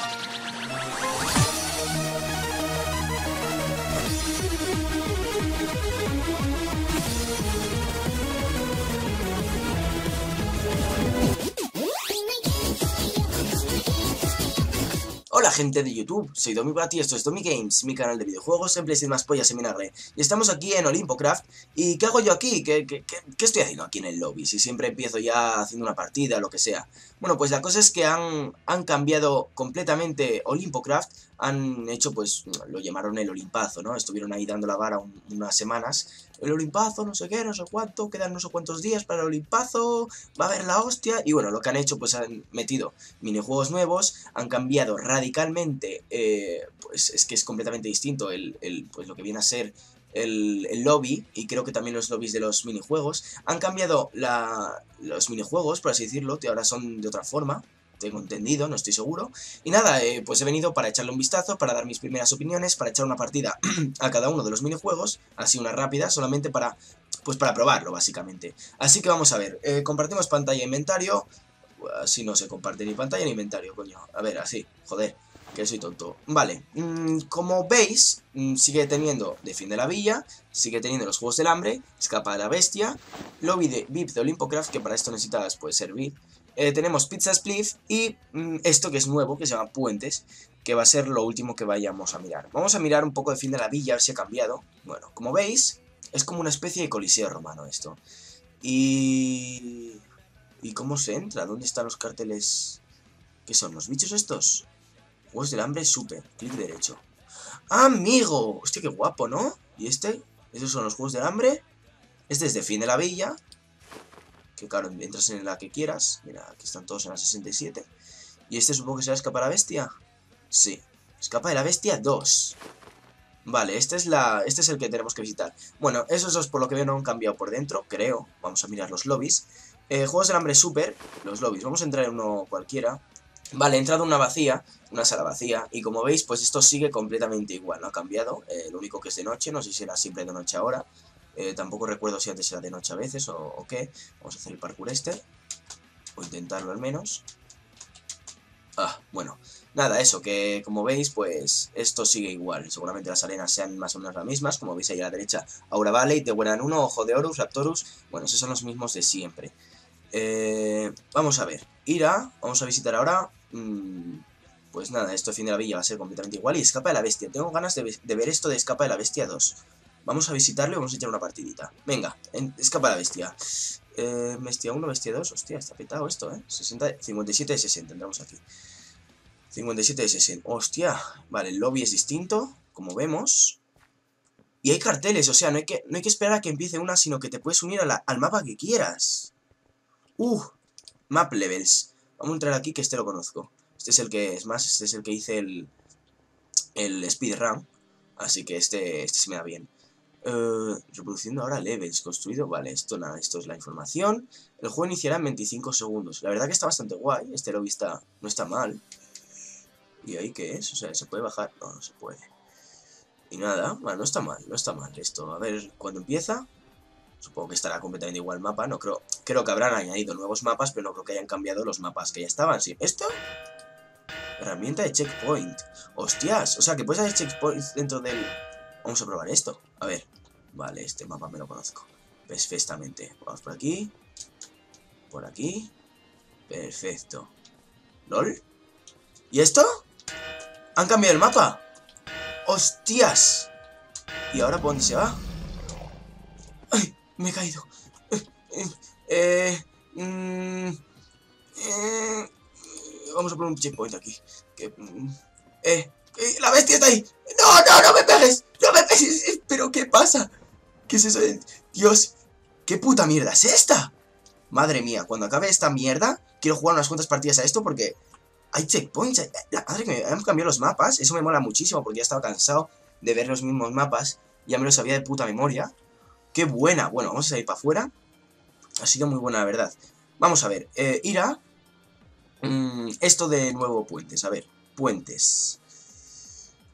Oh, my God. Gente de YouTube, soy Domi y esto es Domi Games, mi canal de videojuegos en PlayStation más pollas en vinagre. Y estamos aquí en Olimpocraft, ¿y qué hago yo aquí? ¿Qué, qué, qué, estoy haciendo aquí en el lobby? Si siempre empiezo ya haciendo una partida lo que sea. Bueno, pues la cosa es que han, han cambiado completamente Olimpocraft, han hecho pues, lo llamaron el Olimpazo, ¿no? Estuvieron ahí dando la vara unas semanas el Olimpazo, no sé qué, no sé cuánto, quedan no sé cuántos días para el Olimpazo, va a haber la hostia, y bueno, lo que han hecho, pues han metido minijuegos nuevos, han cambiado radicalmente, eh, pues es que es completamente distinto el, pues lo que viene a ser el, lobby, y creo que también los lobbies de los minijuegos, han cambiado la, los minijuegos, por así decirlo, que ahora son de otra forma, tengo entendido, no estoy seguro. Y nada, eh, pues he venido para echarle un vistazo, para dar mis primeras opiniones, para echar una partida a cada uno de los minijuegos, así una rápida, solamente para, pues para probarlo, básicamente. Así que vamos a ver, eh, compartimos pantalla e inventario, así no se comparte ni pantalla ni inventario, coño. A ver, así, joder, que soy tonto. Vale, mm, como veis, mm, sigue teniendo De de la Villa, sigue teniendo los Juegos del Hambre, Escapa de la Bestia, Lobby de VIP de Olimpocraft, que para esto necesitas pues servir eh, tenemos Pizza Spliff y mm, esto que es nuevo, que se llama Puentes, que va a ser lo último que vayamos a mirar. Vamos a mirar un poco de fin de la villa, a ver si ha cambiado. Bueno, como veis, es como una especie de coliseo romano esto. Y... ¿Y cómo se entra? ¿Dónde están los carteles? ¿Qué son? ¿Los bichos estos? Juegos del hambre super. Clic derecho. ¡Amigo! Hostia, qué guapo, ¿no? ¿Y este? ¿Esos son los juegos del hambre? Este es de fin de la villa que claro, entras en la que quieras. Mira, aquí están todos en la 67. ¿Y este supongo que será Escapa la Bestia? Sí. Escapa de la Bestia 2. Vale, este es, la, este es el que tenemos que visitar. Bueno, esos dos por lo que veo no han cambiado por dentro, creo. Vamos a mirar los lobbies. Eh, Juegos del Hambre Super, los lobbies. Vamos a entrar en uno cualquiera. Vale, he entrado en una vacía, una sala vacía, y como veis, pues esto sigue completamente igual, no ha cambiado. Eh, lo único que es de noche, no sé si será siempre de noche ahora. Eh, tampoco recuerdo si antes era de noche a veces o, qué. Vamos a hacer el parkour este. O intentarlo al menos. Ah, bueno. Nada, eso, que como veis, pues esto sigue igual. Seguramente las arenas sean más o menos las mismas. Como veis ahí a la derecha, Aura Valley, de Buenan 1, Ojo de Horus, Raptorus. Bueno, esos son los mismos de siempre. Eh, vamos a ver. Ira, vamos a visitar ahora... Mm, pues nada, esto de fin de la villa va a ser completamente igual. Y Escapa de la Bestia. Tengo ganas de, de ver esto de Escapa de la Bestia 2. Vamos a visitarle y vamos a echar una partidita. Venga, escapa la bestia. Eh, bestia 1, bestia 2. Hostia, está petado esto, ¿eh? 60, 57 de 60, entramos aquí. 57 de 60. Hostia. Vale, el lobby es distinto, como vemos. Y hay carteles, o sea, no hay que, no hay que esperar a que empiece una, sino que te puedes unir al mapa que quieras. Uh, map levels. Vamos a entrar aquí, que este lo conozco. Este es el que, es más, este es el que hice el, el speedrun. Así que este, este se me da bien. Eh, reproduciendo ahora levels, construido, vale, esto nada, esto es la información. El juego iniciará en 25 segundos. La verdad que está bastante guay, este lobby está, no está mal. ¿Y ahí qué es? O sea, ¿se puede bajar? No, no se puede. Y nada, bueno, no está mal, no está mal esto. A ver, cuando empieza, supongo que estará completamente igual el mapa. No creo, creo que habrán añadido nuevos mapas, pero no creo que hayan cambiado los mapas que ya estaban. ¿Sí? ¿Esto? Herramienta de checkpoint. Hostias, o sea que puedes hacer checkpoints dentro del... Vamos a probar esto. A ver. Vale, este mapa me lo conozco. Perfectamente. Vamos por aquí. Por aquí. Perfecto. ¿Lol? ¿Y esto? ¿Han cambiado el mapa? ¡Hostias! ¿Y ahora por dónde se va? Me he caído. Eh, mm, eh, vamos a poner un checkpoint aquí. Mm, eh, eh, ¡La bestia está ahí! ¡No, no, no me pegues! ¡No me pegues! ¿Pero qué pasa? ¿Qué es eso? Dios, ¿qué puta mierda es esta? Madre mía, cuando acabe esta mierda, quiero jugar unas cuantas partidas a esto porque hay checkpoints. La madre que me han cambiado los mapas. Eso me mola muchísimo porque ya estaba cansado de ver los mismos mapas. Ya me los sabía de puta memoria. ¡Qué buena! Bueno, vamos a salir para afuera. Ha sido muy buena, la verdad. Vamos a ver. Eh, Ira. Mm, esto de nuevo puentes. A ver, puentes.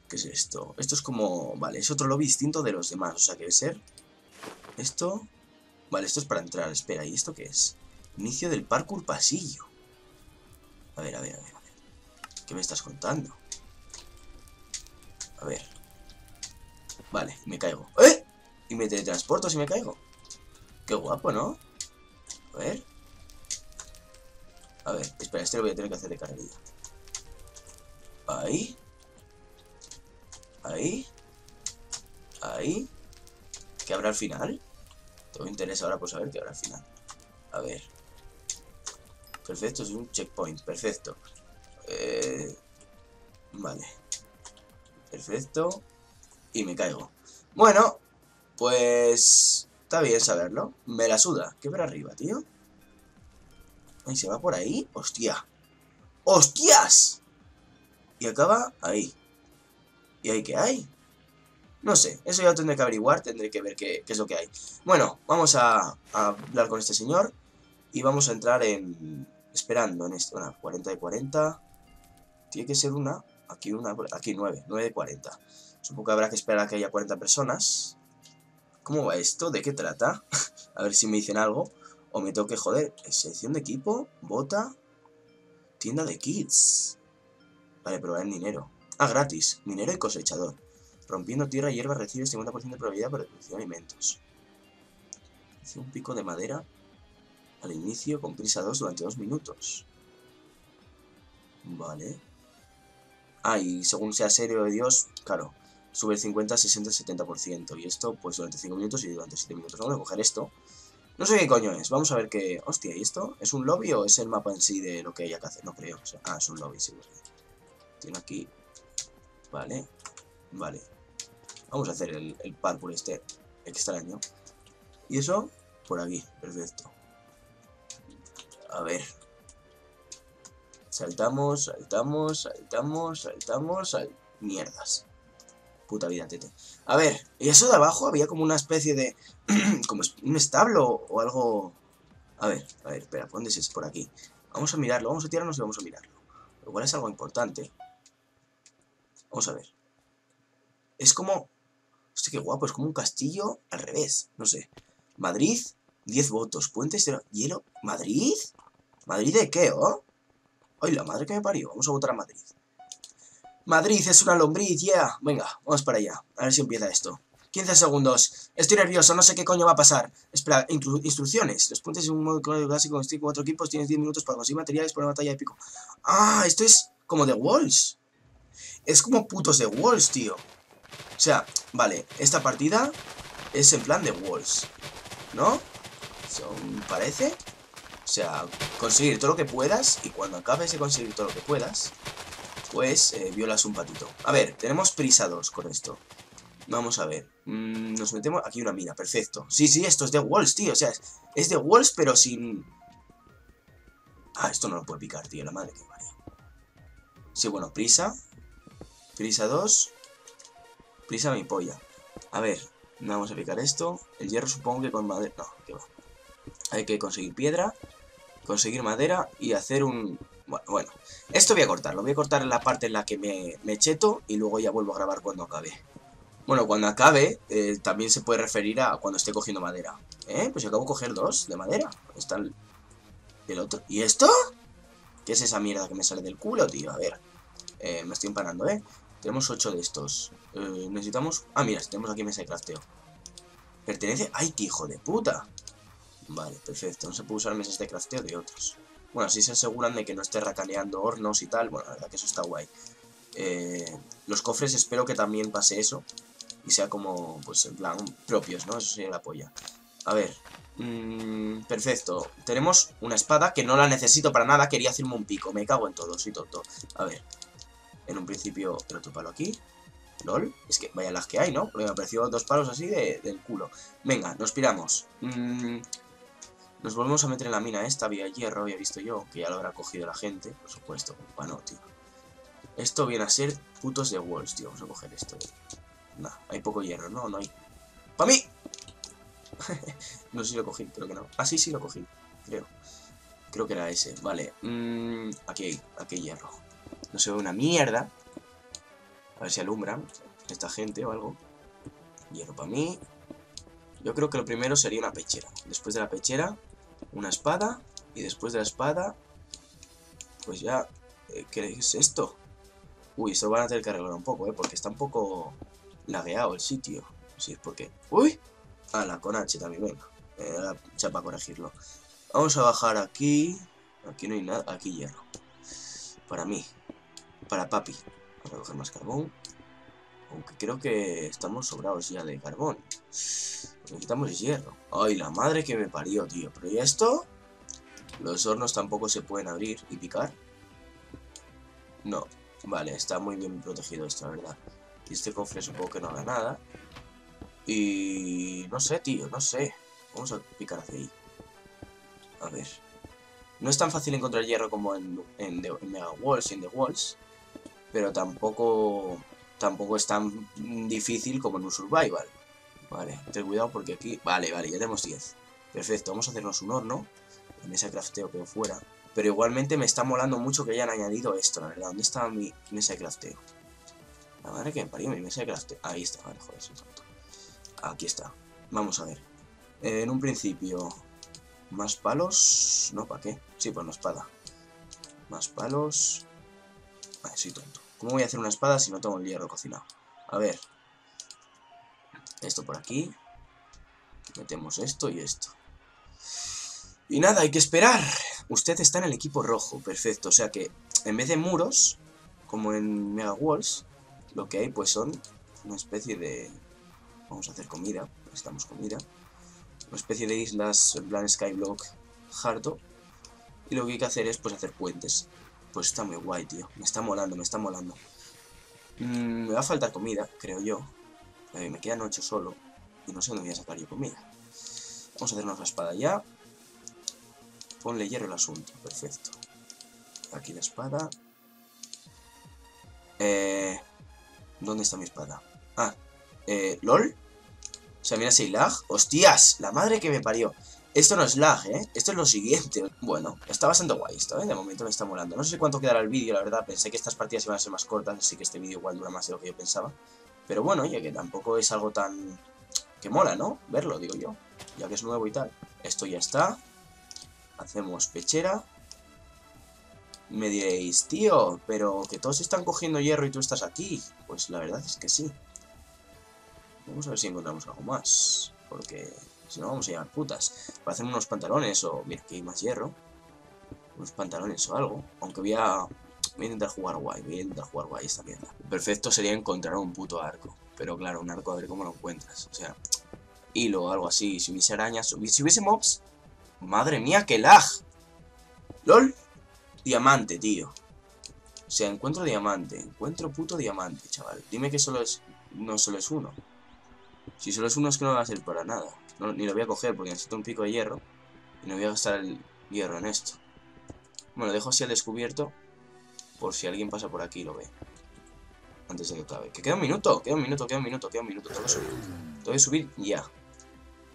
¿Qué es esto? Esto es como... Vale, es otro lobby distinto de los demás. O sea, que debe ser... Esto... Vale, esto es para entrar. Espera, ¿y esto qué es? Inicio del parkour pasillo. A ver, a ver, a ver. A ver. ¿Qué me estás contando? A ver. Vale, me caigo. ¡Eh! Y me teletransporto si me caigo. Qué guapo, ¿no? A ver. A ver, espera, este lo voy a tener que hacer de carrerilla. Ahí. Ahí. Ahí. ¿Qué habrá al final? Todo interesa ahora por saber qué habrá al final. A ver. Perfecto, es un checkpoint. Perfecto. Eh, vale. Perfecto. Y me caigo. Bueno, pues... Está bien saberlo. Me la suda. ¿Qué ver arriba, tío? Ahí se va por ahí. ¡Hostia! ¡Hostias! Y acaba ahí. ¿Y ahí qué hay? No sé, eso ya tendré que averiguar, tendré que ver qué, es lo que hay. Bueno, vamos a, a, hablar con este señor y vamos a entrar en... Esperando en esto, una 40 de 40. Tiene que ser una, aquí una, aquí 9, 9 de 40. Supongo que habrá que esperar a que haya 40 personas. ¿Cómo va esto? ¿De qué trata? a ver si me dicen algo. O me toque, joder, selección de equipo, bota, tienda de kits. Vale, pero en dinero. Ah, gratis. Minero y cosechador. Rompiendo tierra y hierba recibe 50% de probabilidad para producir alimentos. Hace un pico de madera al inicio con prisa 2 durante 2 minutos. Vale. Ah, y según sea serio de Dios, claro, sube el 50, 60, 70%. Y esto, pues durante 5 minutos y durante 7 minutos. Vamos a coger esto. No sé qué coño es. Vamos a ver qué... Hostia, ¿y esto? ¿Es un lobby o es el mapa en sí de lo que hay que hacer? No creo. ah, es un lobby, sí. Tiene aquí... Vale. Vale. Vamos a hacer el, el purple este extraño. Y eso, por aquí. Perfecto. A ver. Saltamos, saltamos, saltamos, saltamos, sal... Mierdas. Puta vida, tete. A ver, y eso de abajo había como una especie de... como un establo o algo... A ver, a ver, espera, ¿dónde es? Por aquí. Vamos a mirarlo, vamos a tirarnos y vamos a mirarlo. Igual es algo importante. Vamos a ver. Es como... Hostia, qué guapo, es como un castillo al revés. No sé. Madrid, 10 votos. Puentes de hielo. ¿Madrid? ¿Madrid de qué, oh? Ay, la madre que me parió. Vamos a votar a Madrid. Madrid es una lombriz, yeah. Venga, vamos para allá. A ver si empieza esto. 15 segundos. Estoy nervioso, no sé qué coño va a pasar. Espera, instrucciones. Los puntos en un modo clásico con cuatro equipos. Tienes 10 minutos para conseguir materiales para una batalla épico. Ah, esto es como de Walls. Es como putos de Walls, tío. O sea, vale, esta partida es en plan de Walls. ¿No? parece. O sea, conseguir todo lo que puedas y cuando acabes de conseguir todo lo que puedas, pues violas un patito. A ver, tenemos prisa 2 con esto. Vamos a ver. Mm, nos metemos... Aquí una mina, perfecto. Sí, sí, esto es de Walls, tío. O sea, es, de Walls, pero sin... Ah, esto no lo puede picar, tío. La madre que parió. Sí, bueno, prisa. Prisa 2. Prisa mi polla. A ver, vamos a picar esto. El hierro supongo que con madera... No, que va. Hay que conseguir piedra conseguir madera y hacer un... Bueno, bueno, esto voy a cortarlo, voy a cortar la parte en la que me, cheto y luego ya vuelvo a grabar cuando acabe. Bueno, cuando acabe, eh, también se puede referir a cuando esté cogiendo madera. ¿Eh? Pues acabo de coger dos de madera. Está el, el otro. ¿Y esto? ¿Qué es esa mierda que me sale del culo, tío? A ver. Eh, me estoy empanando, ¿eh? Tenemos ocho de estos. Eh, necesitamos... Ah, mira, tenemos aquí mesa de crafteo. ¿Pertenece? ¡Ay, qué hijo de puta! Vale, perfecto. No se puede usar mesas de crafteo de otros. Bueno, así se aseguran de que no esté racaneando hornos y tal. Bueno, la verdad que eso está guay. Eh, los cofres espero que también pase eso. Y sea como, pues en plan, propios, ¿no? Eso sería la polla. A ver. Mmm, perfecto. Tenemos una espada que no la necesito para nada. Quería hacerme un pico. Me cago en todo, soy tonto. A ver. En un principio, otro palo aquí. LOL, es que vaya las que hay, ¿no? Porque me apareció dos palos así de, del culo. Venga, nos piramos. Mmm... Nos volvemos a meter en la mina esta, había hierro, había visto yo, que ya lo habrá cogido la gente, por supuesto. Bueno, tío. Esto viene a ser putos de walls, tío. Vamos a coger esto. Nah, hay poco hierro, ¿no? No hay. ¡Para mí! no sé si lo cogí, creo que no. Ah, sí, sí lo cogí, creo. Creo que era ese, vale. Mm, aquí hay, aquí hay hierro. No se ve una mierda. A ver si alumbran esta gente o algo. Hierro para mí. Yo creo que lo primero sería una pechera. Después de la pechera, una espada y después de la espada, pues ya, eh, ¿qué es esto? Uy, esto van a tener que arreglar un poco, ¿eh? Porque está un poco lagueado el sitio. Si es porque... ¡Uy! Ah, la con H también, venga. Eh, la corregirlo. Vamos a bajar aquí. Aquí no hay nada. Aquí hierro. Para mí. Para papi. Vamos a coger más carbón. Aunque creo que estamos sobrados ya de carbón. Necesitamos hierro. Ay, la madre que me parió, tío. Pero ¿y esto? Los hornos tampoco se pueden abrir y picar. No. Vale, está muy bien protegido esto, la verdad. Y este cofre supongo que no haga nada. Y... No sé, tío, no sé. Vamos a picar hacia ahí. A ver. No es tan fácil encontrar hierro como en, en, Mega Walls y en The Walls. Pero tampoco... Tampoco es tan difícil como en un Survival. Vale, ten cuidado porque aquí... Vale, vale, ya tenemos 10. Perfecto, vamos a hacernos un horno. En ese crafteo que fuera. Pero igualmente me está molando mucho que hayan añadido esto, la verdad. ¿Dónde está mi mesa de crafteo? La madre que me parió mi mesa de crafteo. Ahí está, vale, joder, Aquí está. Vamos a ver. en un principio... Más palos... No, ¿para qué? Sí, pues una espada. Más palos... Vale, soy tonto. ¿Cómo voy a hacer una espada si no tengo el hierro cocinado? A ver. Esto por aquí. Metemos esto y esto. Y nada, hay que esperar. Usted está en el equipo rojo, perfecto. O sea que en vez de muros, como en Mega Walls, lo que hay pues son una especie de... Vamos a hacer comida, necesitamos comida. Una especie de islas en plan Skyblock harto. Y lo que hay que hacer es pues hacer puentes. Pues está muy guay, tío. Me está molando, me está molando. Mm, me va a faltar comida, creo yo. Eh, me quedan 8 solo. Y no sé dónde voy a sacar yo comida. Vamos a hacer una espada ya. Ponle hierro el asunto. Perfecto. Aquí la espada. Eh, ¿Dónde está mi espada? Ah, eh, ¿LOL? O sea, mira si lag. ¡Hostias! La madre que me parió. Esto no es lag, ¿eh? Esto es lo siguiente. Bueno, está bastante guay esto, ¿eh? De momento me está molando. No sé cuánto quedará el vídeo, la verdad. Pensé que estas partidas iban a ser más cortas, así que este vídeo igual dura más de lo que yo pensaba. Pero bueno, ya que tampoco es algo tan... Que mola, ¿no? Verlo, digo yo. Ya que es nuevo y tal. Esto ya está. Hacemos pechera. Me diréis, tío, pero que todos están cogiendo hierro y tú estás aquí. Pues la verdad es que sí. Vamos a ver si encontramos algo más. Porque si no vamos a llevar putas. Para hacer unos pantalones o... Mira, aquí hay más hierro. Unos pantalones o algo. Aunque voy a... Voy a intentar jugar guay. Voy a intentar jugar guay esta mierda. Perfecto sería encontrar un puto arco. Pero claro, un arco a ver cómo lo encuentras. O sea, hilo o algo así. Si hubiese arañas... Si hubiese mobs Madre mía, qué lag. LOL. Diamante, tío. O sea, encuentro diamante. Encuentro puto diamante, chaval. Dime que solo es... No solo es uno. Si solo es uno es que no va a ser para nada. Ni lo voy a coger porque necesito un pico de hierro. Y no voy a gastar el hierro en esto. Bueno, dejo así al descubierto. Por si alguien pasa por aquí y lo ve. Antes de que acabe. Que queda un minuto, queda un minuto, queda un minuto, queda un minuto. Tengo que subir. Tengo que subir ya.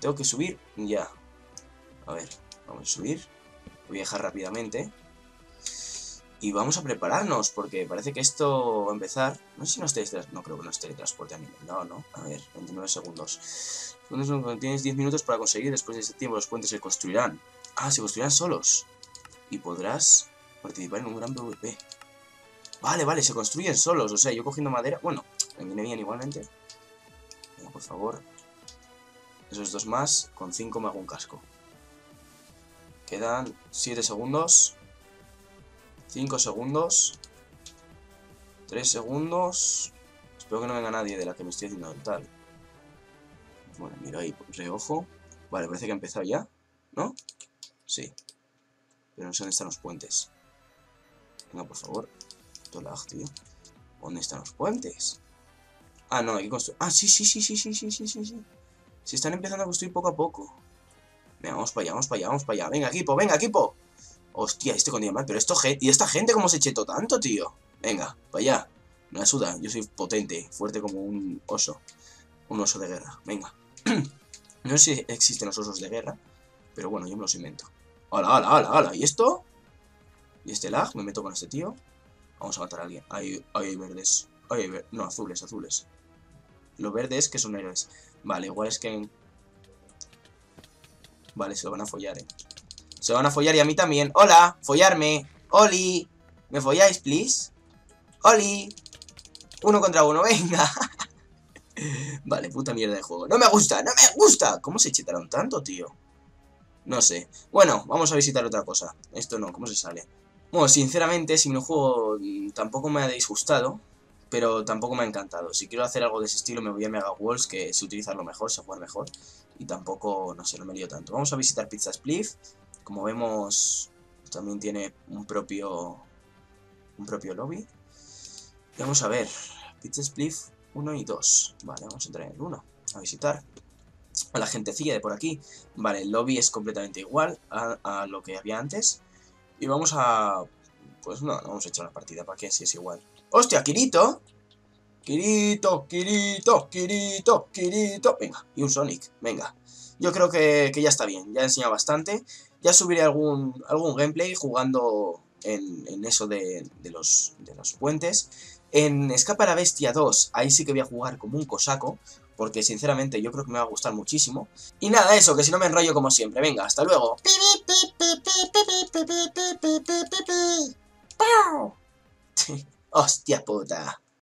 Tengo que subir ya. A ver, vamos a subir. Voy a dejar rápidamente. Y vamos a prepararnos, porque parece que esto va a empezar... No sé si nos teletransporte... No creo que nos teletransporte a mí. No, no. A ver, 29 segundos. Tienes 10 minutos para conseguir. Después de ese tiempo los puentes se construirán. Ah, se construirán solos. Y podrás participar en un gran PvP. Vale, vale, se construyen solos. O sea, yo cogiendo madera... Bueno, me viene bien igualmente. Venga, por favor. Esos dos más. Con 5 me hago un casco. Quedan 7 segundos. 5 segundos. 3 segundos. Espero que no venga nadie de la que me estoy haciendo tal. Bueno, miro ahí, reojo. Vale, parece que ha empezado ya. ¿No? Sí. Pero no sé dónde están los puentes. Venga, por favor. Lag, tío. ¿Dónde están los puentes? Ah, no, hay que construir. Ah, sí, sí, sí, sí, sí, sí, sí, sí. Se están empezando a construir poco a poco. Venga, vamos para allá, vamos para allá, vamos para allá. Venga, equipo, venga, equipo. Hostia, este con diamante. Pero esto, ¿y esta gente cómo se chetó tanto, tío? Venga, para allá. Me ayuda, yo soy potente, fuerte como un oso. Un oso de guerra, venga. no sé si existen los osos de guerra, pero bueno, yo me los invento. ¡Hala, hala, hala, hala! ¿Y esto? ¿Y este lag? Me meto con este tío. Vamos a matar a alguien. Hay, hay verdes. Hay No, azules, azules. Los verdes que son héroes. Vale, igual es que Vale, se lo van a follar, eh. Se lo van a follar y a mí también. ¡Hola! ¡Follarme! ¡Oli! ¿Me folláis, please? ¡Oli! Uno contra uno, venga. vale, puta mierda de juego. No me gusta, no me gusta. ¿Cómo se chetaron tanto, tío? No sé. Bueno, vamos a visitar otra cosa. Esto no, ¿cómo se sale? Bueno, sinceramente, si mi juego tampoco me ha disgustado, pero tampoco me ha encantado. Si quiero hacer algo de ese estilo, me voy a Mega Walls, que sé utilizarlo mejor, sé jugar mejor. Y tampoco, no sé, no me lío tanto. Vamos a visitar Pizza Spliff. Como vemos, también tiene un propio, un propio lobby. Vamos a ver, Pizza Spliff 1 y 2. Vale, vamos a entrar en el 1, a visitar a la gentecilla de por aquí. Vale, el lobby es completamente igual a, lo que había antes. Y vamos a... Pues no, no vamos a echar una partida, ¿para qué? Si es igual. ¡Hostia, Kirito! Kirito, Kirito, Kirito, Kirito. Venga, y un Sonic, venga. Yo creo que, ya está bien, ya he enseñado bastante. Ya subiré algún, algún gameplay jugando en, eso de, los, de los puentes. En Escapa la Bestia 2, ahí sí que voy a jugar como un cosaco, porque sinceramente yo creo que me va a gustar muchísimo. Y nada, eso, que si no me enrollo como siempre. Venga, hasta luego. Hostia puta.